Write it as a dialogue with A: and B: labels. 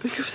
A: Pick up